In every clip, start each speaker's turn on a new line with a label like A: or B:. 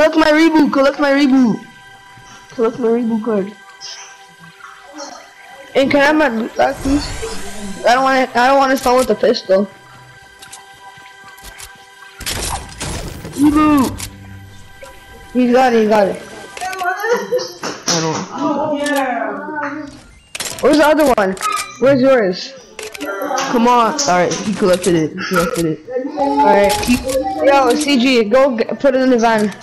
A: collect my reboot, collect my reboot. Collect my reboot card.
B: And can I have my loot back, please? I don't want to. I don't want to start with the pistol.
A: Reboot!
B: He got it. He got it.
A: I don't.
B: Where's the other one? Where's yours?
A: Come on. Alright, he collected it. He collected it.
B: Alright. Yo, CG, go get, put it in the van.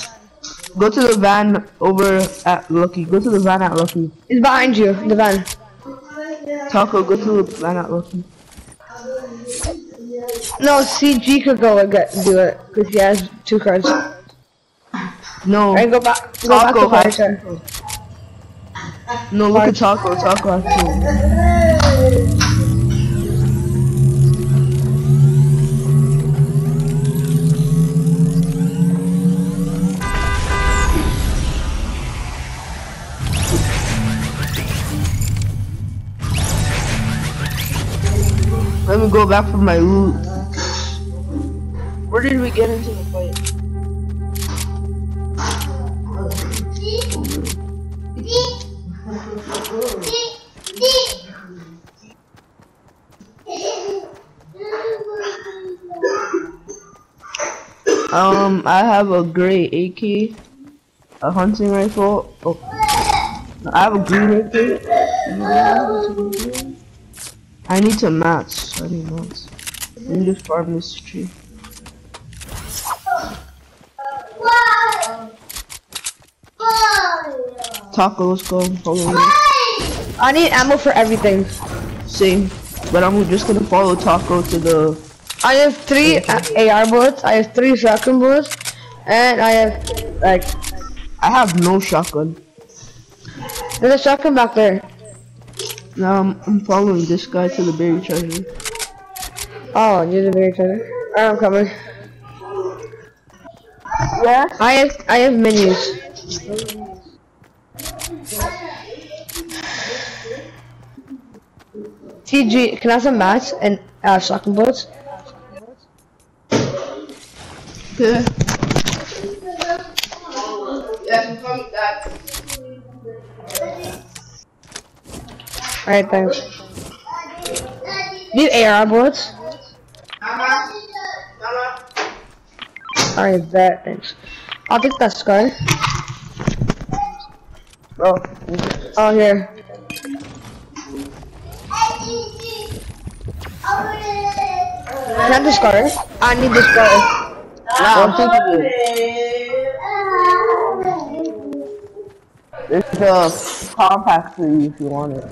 A: Go to the van over at Lucky. Go to the van at Lucky.
B: It's behind you, the van.
A: Taco, go to the van at Lucky.
B: No, CG could go and get do it because he has two cards.
A: No.
B: Alright, go back. Go back
A: Taco
B: to
A: has
B: Firestar.
A: No, look at Taco. Taco has two. Me go back for my loot. Where did we get into the fight? Um, I have a gray AK, a hunting rifle. Oh, I have a green AK. I need to mats. I need mats. Let me just farm this tree. Taco, let's go. Follow me.
B: I need ammo for everything.
A: Same. But I'm just gonna follow Taco to the.
B: I have three AR bullets. I have three shotgun bullets, and I have like
A: I have no shotgun.
B: there's a shotgun back there.
A: Now I'm, I'm following this guy to the buried treasure.
B: Oh, you're the very treasure. Alright, I'm coming.
A: Yeah?
B: I have I have menus. TG, can I have some mats and uh, shotgun bullets?
A: Yeah. Yes, I'm coming back.
B: Alright, thanks. Need AR bullets? Alright, bet, thanks. I'll take that scar.
A: Oh,
B: Oh, here. Can I have the scar? I need the scar.
A: nah, I'm taking it. There's a compact for you if you want it.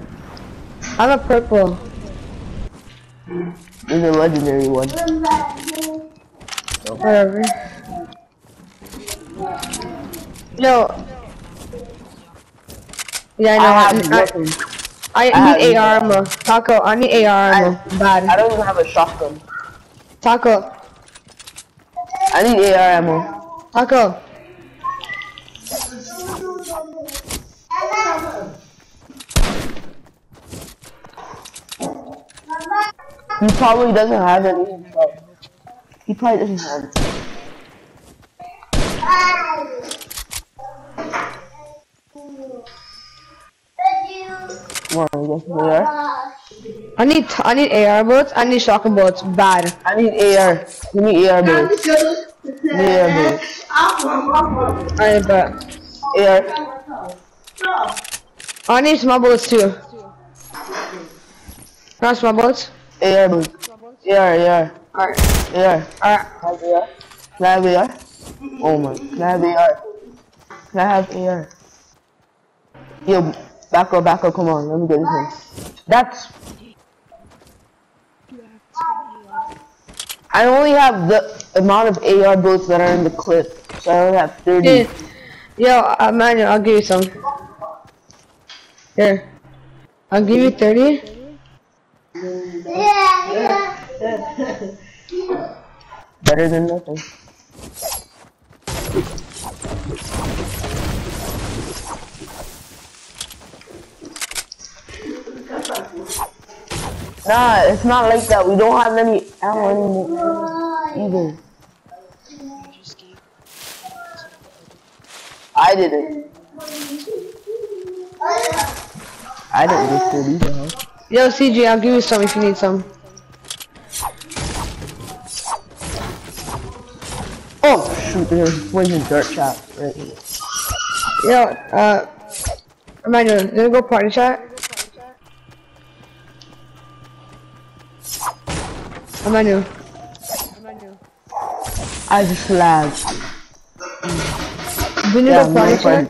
B: I'm a purple.
A: There's a legendary one.
B: Whatever. No. Yeah, I know.
A: I
B: I, I. I
A: I
B: need AR ammo. Taco, I need AR ammo.
A: I
B: Bad.
A: don't even have a shotgun.
B: Taco.
A: I need AR ammo.
B: Taco.
A: He probably doesn't have any himself. He probably doesn't have it. Come I guess we.
B: I need I need AR bullets. I need shotgun bullets. Bad.
A: I need AR. Give me AR bullets. Give me AR bullets.
B: Alright, bet.
A: AR.
B: I need small bullets too. Not small bullets.
A: AR bullets. AR, AR.
B: Alright.
A: AR.
B: Alright.
A: Have AR. Can I have AR? Oh my. Can I have AR? Can I have AR? Yo, back up, back up. Come on, let me get this one. That's. I only have the amount of AR bullets that are in the clip, so I only have 30.
B: Dude. Yo, uh, Manuel, I'll give you some. Here. I'll give you 30.
A: Better than nothing. Nah, it's not like that. We don't have any ammo anymore. I didn't. I didn't do food either.
B: Yo, CG, I'll give you some if you need some.
A: Oh shoot, there's poison dart trap right here.
B: Yo, uh, Emmanuel, gonna go party chat? Emmanuel.
A: I just lagged.
B: Need
A: Yeah,
B: go party
A: my